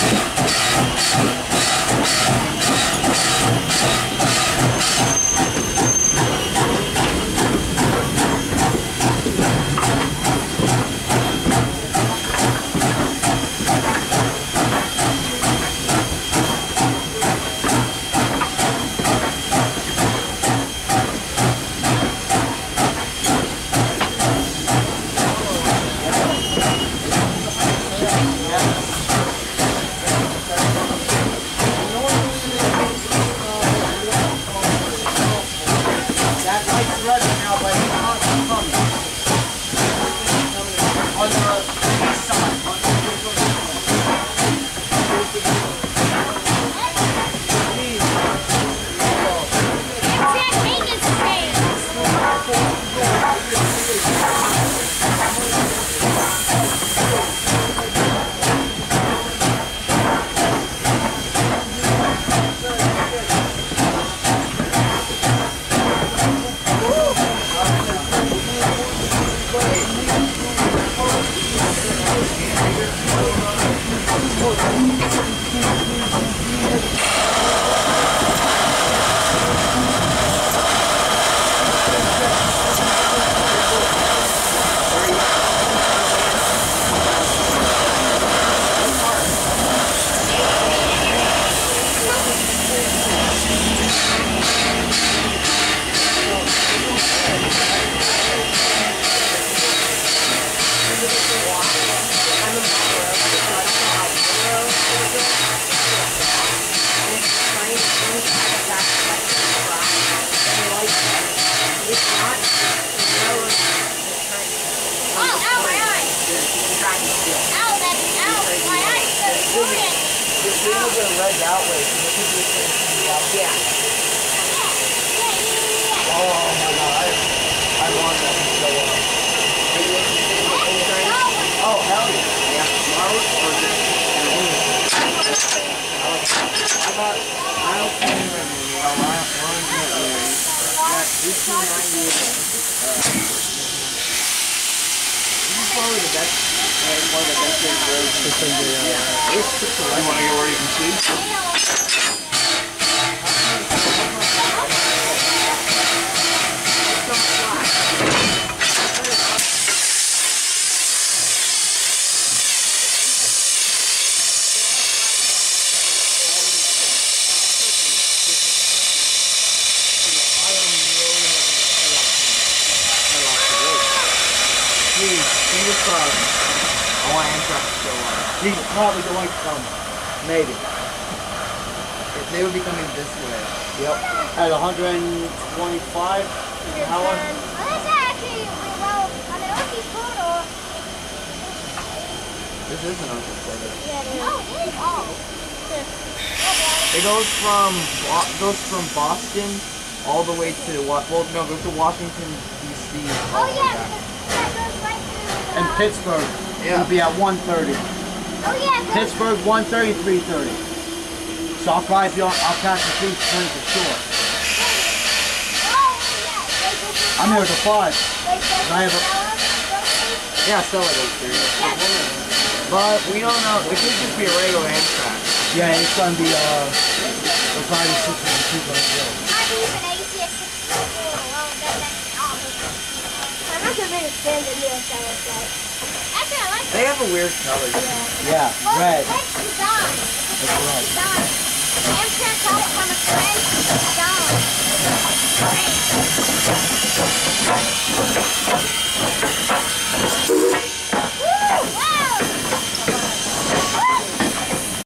That This gonna way, so this is just gonna see out. Yeah. Oh my god, I, want that. Oh, hell yeah. Yeah. Uh, Lion, Lion Cat Larry. Got 1898. Uh, this is probably the best, uh, one of the best It's just a You want to go where you can see? Please, fingers crossed. I want Amtrak to show up. He's probably going to come. Maybe. If they would be coming this way. Yep. At 125 an hour. Well, that's actually, well, on the Okie This is an Uncle Porter. yeah, it is. Oh, it is. Oh. It goes from Wa- goes from Boston all the way to Wa- well no goes to Washington D.C. Oh, yeah, that goes right through. And uh, Pittsburgh yeah. We'll be at 1.30. Oh, yeah. Pittsburgh, 1.30, 3.30. So I'll probably be on, I'll catch the 3.20 for sure. I'm here till 5. I have a, yeah, still at 8.30. But we don't know, it could just be a regular Amtrak. Yeah, it's gonna be, uh, it'll probably be 6 or 2.0. Actually, I like They have a weird color. Yeah, Well, red. French design. It's a French design. Amtrak got it from a